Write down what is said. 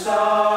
saw.